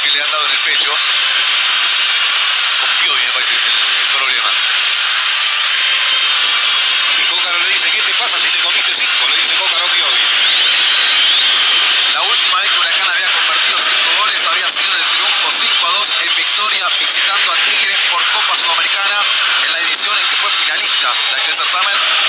que le han dado en el pecho. Con Piovi me parece el, el problema. Y Cócaro le dice, ¿qué te pasa si te comiste cinco? Le dice Cócaro Piovi. La última vez que Huracán había convertido cinco goles había sido en el triunfo 5 a 2 en victoria visitando a Tigres por Copa Sudamericana en la edición en que fue finalista de aquel certamen.